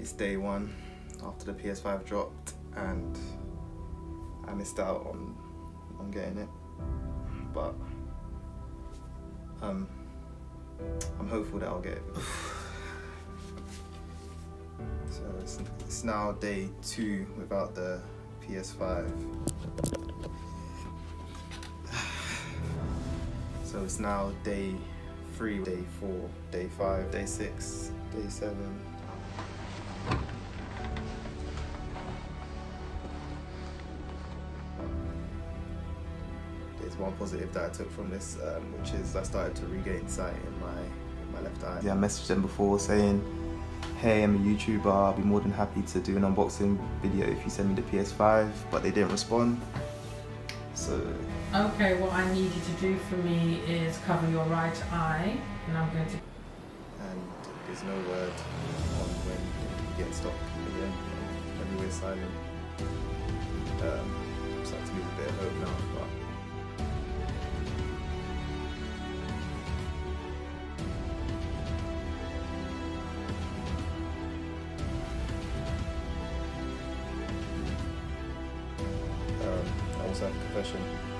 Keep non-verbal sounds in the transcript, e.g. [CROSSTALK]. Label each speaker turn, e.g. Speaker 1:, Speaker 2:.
Speaker 1: it's day one after the PS5 dropped, and I missed out on on getting it. But um, I'm hopeful that I'll get it. [SIGHS] so it's, it's now day two without the PS5. [SIGHS] So it's now day three, day four, day five, day six, day seven. There's one positive that I took from this, um, which is I started to regain sight in my in my left eye. Yeah, I messaged them before saying, "Hey, I'm a YouTuber. I'll be more than happy to do an unboxing video if you send me the PS5." But they didn't respond. So
Speaker 2: Okay, what I need you to do for me is cover your right eye, and I'm going to.
Speaker 1: and there's no word on when you get stopped again. Everywhere's silent. Um, starting to lose a bit of hope now, but I also have a confession.